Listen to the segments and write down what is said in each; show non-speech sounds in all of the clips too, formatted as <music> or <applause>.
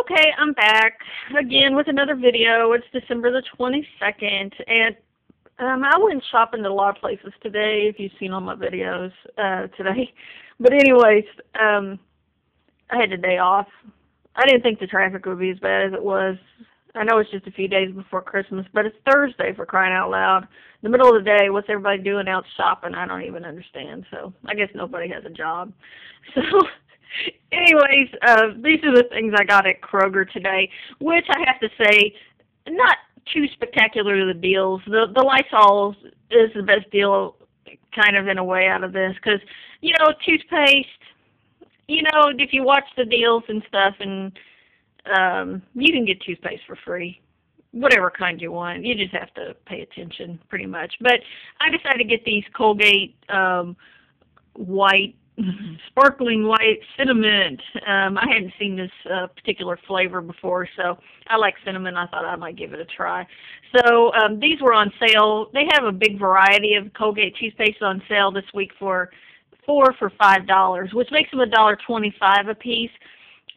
Okay, I'm back again with another video. It's December the 22nd, and um, I went shopping at a lot of places today, if you've seen all my videos uh, today. <laughs> But anyways, um, I had a day off. I didn't think the traffic would be as bad as it was. I know it's just a few days before Christmas, but it's Thursday for crying out loud. In the middle of the day, what's everybody doing out shopping? I don't even understand. So I guess nobody has a job. <laughs> So anyways, uh, these are the things I got at Kroger today, which I have to say, not too spectacular the deals. The the Lysol is the best deal, kind of in a way, out of this because you know toothpaste. You know, if you watch the deals and stuff, and um, you can get toothpaste for free, whatever kind you want. You just have to pay attention, pretty much. But I decided to get these Colgate um, white <laughs> sparkling white cinnamon. Um, I hadn't seen this uh, particular flavor before, so I like cinnamon. I thought I might give it a try. So um, these were on sale. They have a big variety of Colgate toothpaste on sale this week for four for five dollars, which makes them a dollar twenty-five a piece.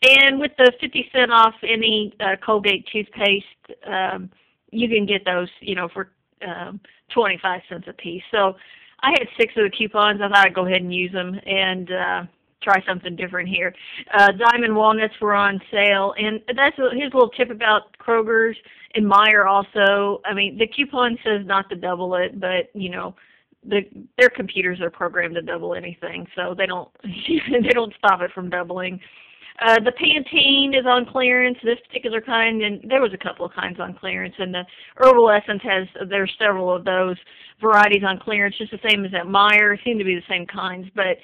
And with the fifty cent off any uh, Colgate toothpaste, um, you can get those, you know, for um, twenty-five cents a piece. So I had six of the coupons. I thought I'd go ahead and use them and uh, try something different here. Uh, Diamond walnuts were on sale, and that's a, here's a little tip about Kroger's and Meijer also. I mean, the coupon says not to double it, but you know, the their computers are programmed to double anything, so they don't <laughs> they don't stop it from doubling. Uh, the Pantene is on clearance, this particular kind, and there was a couple of kinds on clearance, and the Herbal Essence has, there's several of those varieties on clearance, just the same as at Meijer, seem to be the same kinds, but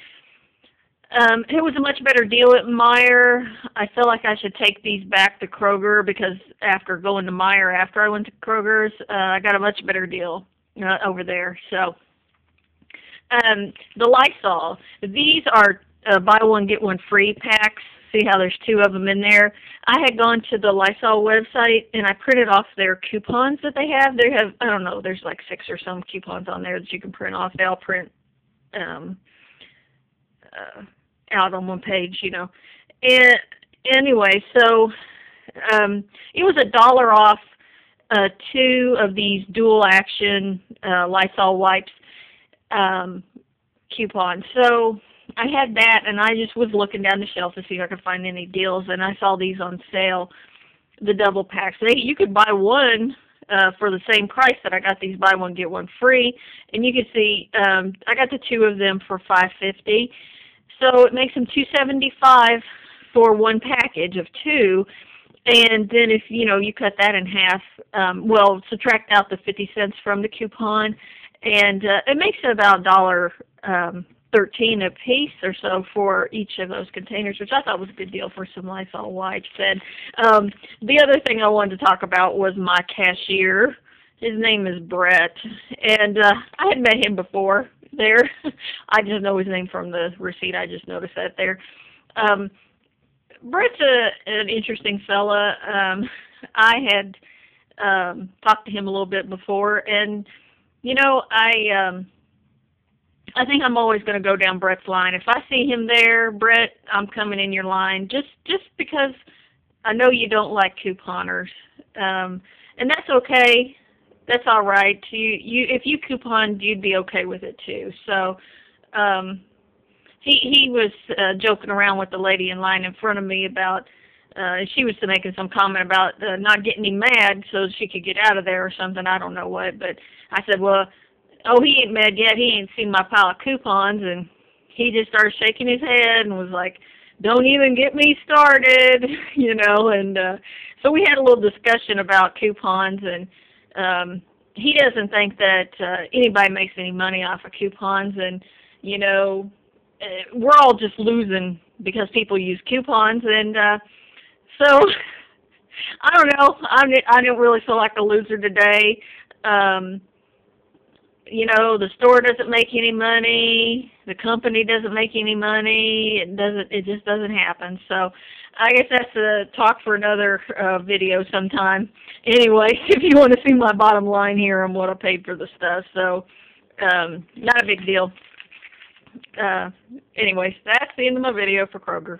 um, it was a much better deal at Meijer. I feel like I should take these back to Kroger because after going to Meijer after I went to Kroger's, uh, I got a much better deal uh, over there. So um, the Lysol, these are uh, buy one get one free packs see how there's two of them in there. I had gone to the Lysol website and I printed off their coupons that they have. They have I don't know, there's like six or some coupons on there that you can print off. They all print um uh, out on one page, you know. And anyway, so um it was a dollar off uh two of these dual action uh Lysol wipes um coupons. So I had that, and I just was looking down the shelf to see if I could find any deals, and I saw these on sale, the double packs. They you could buy one uh, for the same price that I got these buy one get one free, and you can see um, I got the two of them for five fifty, so it makes them two seventy five for one package of two. And then if you know you cut that in half, um, well subtract out the fifty cents from the coupon, and uh, it makes it about a dollar um, 13 a piece or so for each of those containers, which I thought was a good deal for some Lysol wipes. And um, the other thing I wanted to talk about was my cashier. His name is Brett, and uh, I had met him before there. <laughs> I just know his name from the receipt. I just noticed that there. Um, Brett's a, an interesting fella. Um, <laughs> I had um, talked to him a little bit before, and you know, I um, I think I'm always going to go down Brett's line. If I see him there, Brett, I'm coming in your line just just because I know you don't like couponers, um, and that's okay. That's all right. You you if you couponed, you'd be okay with it too. So. Um, he he was uh, joking around with the lady in line in front of me about uh she was making some comment about uh, not getting him mad so she could get out of there or something i don't know what but i said well oh, he ain't mad yet. He ain't seen my pile of coupons, and he just started shaking his head and was like, "Don't even get me started," <laughs> you know. And uh, so we had a little discussion about coupons, and um, he doesn't think that uh, anybody makes any money off of coupons, and you know, uh, we're all just losing because people use coupons, and uh, so. <laughs> I don't know. I I didn't really feel like a loser today. Um, you know the store doesn't make any money the company doesn't make any money it doesn't it just doesn't happen so i guess that's a talk for another uh video sometime anyway <laughs> if you want to see my bottom line here on what i paid for the stuff so um not a big deal uh anyways that's the end of my video for kroger